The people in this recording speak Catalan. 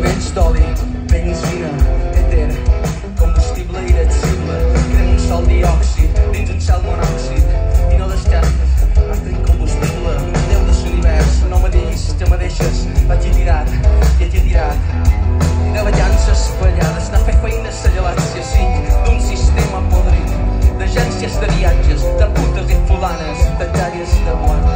nivells d'oli, menys fina, eter, combustible irascible, crema un sol diòxid, dins un cel monòxid, i no descartes, nostre incombustible, Déu de l'univers, no me diguis, te me deixes, vaig a tirar, i a tirar, i de ballances espallades, anar fer feines a galàxia, sí, d'un sistema podrit, d'agències de viatges, de putes i fulanes, de talles de bones.